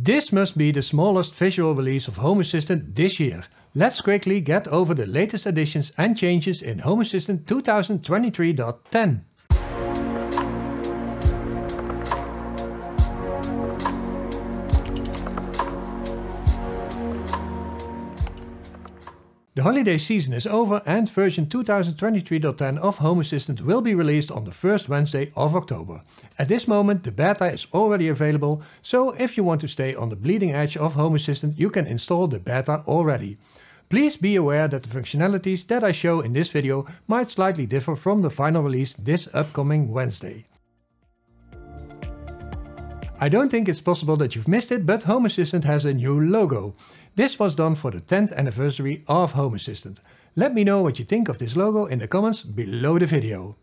This must be the smallest visual release of Home Assistant this year. Let's quickly get over the latest additions and changes in Home Assistant 2023.10. The holiday season is over and version 2023.10 of Home Assistant will be released on the first Wednesday of October. At this moment the beta is already available, so if you want to stay on the bleeding edge of Home Assistant you can install the beta already. Please be aware that the functionalities that I show in this video might slightly differ from the final release this upcoming Wednesday. I don't think it's possible that you've missed it, but Home Assistant has a new logo. This was done for the 10th anniversary of Home Assistant. Let me know what you think of this logo in the comments below the video.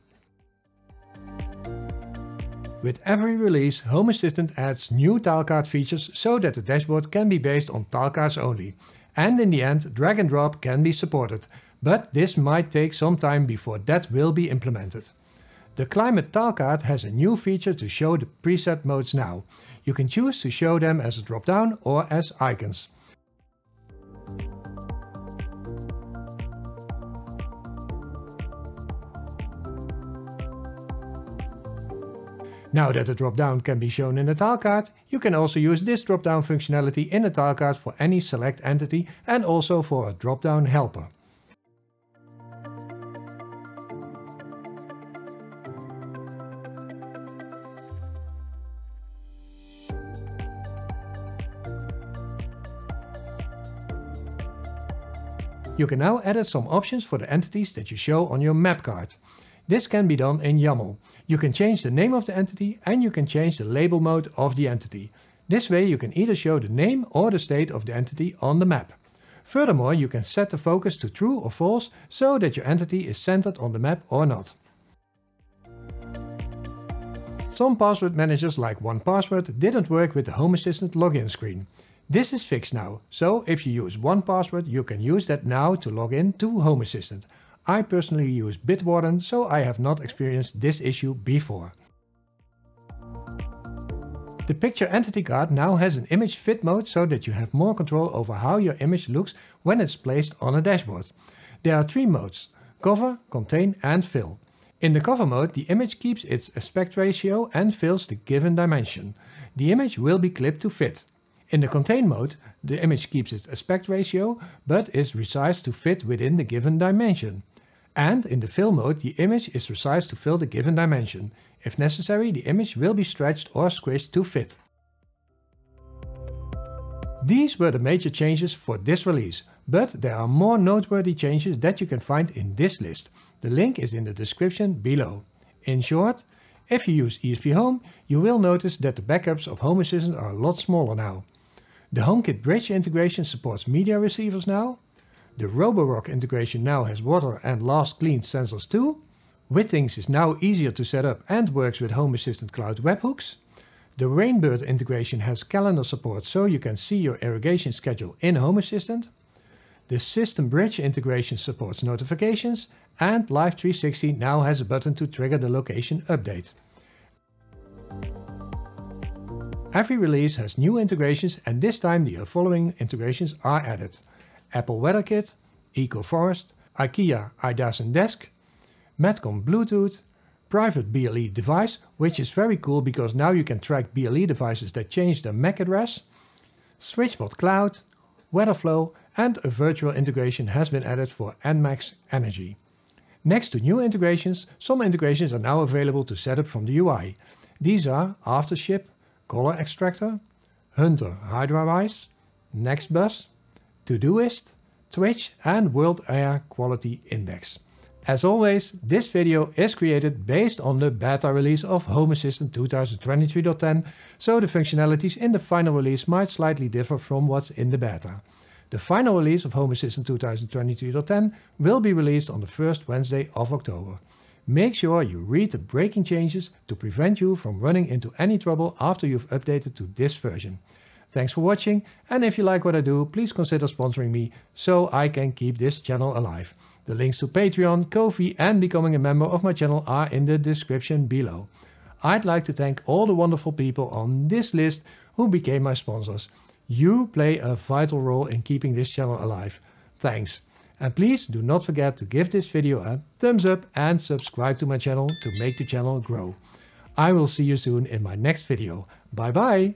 With every release, Home Assistant adds new tilecard features so that the dashboard can be based on tilecards only. And in the end, drag and drop can be supported, but this might take some time before that will be implemented. The Climate tilecard has a new feature to show the preset modes now. You can choose to show them as a drop-down or as icons. Now that the drop-down can be shown in the tilecard, you can also use this drop-down functionality in the tilecard for any select entity and also for a drop-down helper. You can now edit some options for the entities that you show on your map card. This can be done in YAML. You can change the name of the entity and you can change the label mode of the entity. This way you can either show the name or the state of the entity on the map. Furthermore, you can set the focus to true or false so that your entity is centered on the map or not. Some password managers like 1Password didn't work with the Home Assistant login screen. This is fixed now, so if you use 1Password you can use that now to log in to Home Assistant. I personally use Bitwarden, so I have not experienced this issue before. The picture entity card now has an image fit mode so that you have more control over how your image looks when it's placed on a dashboard. There are three modes, cover, contain and fill. In the cover mode the image keeps its aspect ratio and fills the given dimension. The image will be clipped to fit. In the contain mode the image keeps its aspect ratio but is resized to fit within the given dimension. And in the fill mode, the image is resized to fill the given dimension. If necessary, the image will be stretched or squished to fit. These were the major changes for this release, but there are more noteworthy changes that you can find in this list. The link is in the description below. In short, if you use ESP Home, you will notice that the backups of Home Assistant are a lot smaller now. The HomeKit Bridge integration supports media receivers now, the Roborock integration now has water and last cleaned sensors too. Withings is now easier to set up and works with Home Assistant Cloud webhooks. The Rainbird integration has calendar support so you can see your irrigation schedule in Home Assistant. The System Bridge integration supports notifications and Life360 now has a button to trigger the location update. Every release has new integrations and this time the following integrations are added. Apple WeatherKit, EcoForest, IKEA Idasen Desk, Medcom Bluetooth, private BLE device, which is very cool because now you can track BLE devices that change their MAC address, SwitchBot Cloud, WeatherFlow and a virtual integration has been added for Enmax Energy. Next to new integrations, some integrations are now available to set up from the UI. These are Aftership, Color Extractor, Hunter HydraWise, NextBus, Todoist, Twitch and World Air Quality Index. As always, this video is created based on the beta release of Home Assistant 2023.10, so the functionalities in the final release might slightly differ from what's in the beta. The final release of Home Assistant 2023.10 will be released on the first Wednesday of October. Make sure you read the breaking changes to prevent you from running into any trouble after you've updated to this version. Thanks for watching and if you like what I do, please consider sponsoring me so I can keep this channel alive. The links to Patreon, Ko-fi and becoming a member of my channel are in the description below. I'd like to thank all the wonderful people on this list who became my sponsors. You play a vital role in keeping this channel alive. Thanks. And please do not forget to give this video a thumbs up and subscribe to my channel to make the channel grow. I will see you soon in my next video. Bye bye!